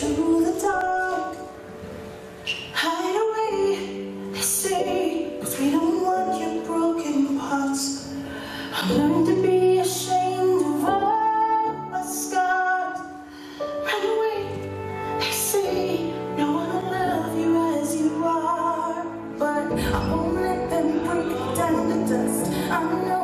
to the dark. Hide away, they say, cause we don't want your broken parts. I learned to be ashamed of all my scars. Run away, they say, no one will love you as you are. But I won't let them break down the dust. I know